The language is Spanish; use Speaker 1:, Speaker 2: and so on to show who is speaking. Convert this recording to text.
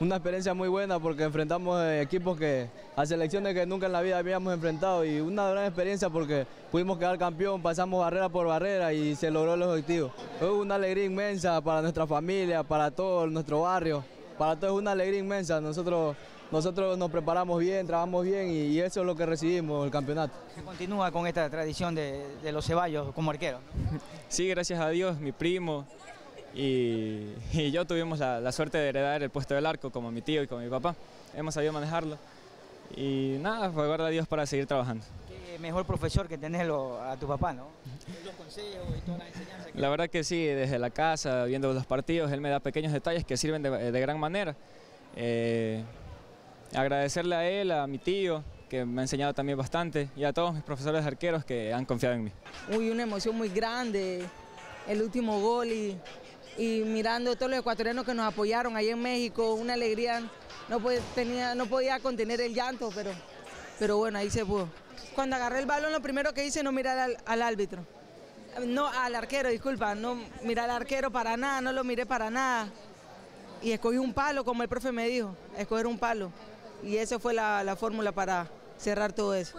Speaker 1: una experiencia muy buena porque enfrentamos equipos que, a selecciones que nunca en la vida habíamos enfrentado y una gran experiencia porque pudimos quedar campeón, pasamos barrera por barrera y se logró el objetivo. Es una alegría inmensa para nuestra familia, para todo nuestro barrio, para todos es una alegría inmensa. Nosotros, nosotros nos preparamos bien, trabajamos bien y, y eso es lo que recibimos, el campeonato.
Speaker 2: Se continúa con esta tradición de, de los ceballos como arquero.
Speaker 3: Sí, gracias a Dios, mi primo y, y yo tuvimos la, la suerte de heredar el puesto del arco como mi tío y como mi papá. Hemos sabido manejarlo y nada, guardar a Dios para seguir trabajando.
Speaker 2: Qué mejor profesor que tenerlo a tu papá, ¿no? Los consejos y toda la enseñanza. que-
Speaker 3: La verdad que sí, desde la casa, viendo los partidos, él me da pequeños detalles que sirven de, de gran manera. Eh, agradecerle a él, a mi tío, que me ha enseñado también bastante, y a todos mis profesores arqueros que han confiado en mí.
Speaker 4: Uy, una emoción muy grande, el último gol y, y mirando todos los ecuatorianos que nos apoyaron ahí en México, una alegría, no, pod- tenía, no podía contener el llanto, pero, pero bueno, ahí se pudo. Cuando agarré el balón, lo primero que hice no mirar al, árbitro, no al arquero, disculpa, no mirar al arquero para nada, no lo miré para nada. Y escogí un palo, como el profe me dijo, escoger un palo. Y esa fue la fórmula para cerrar todo eso.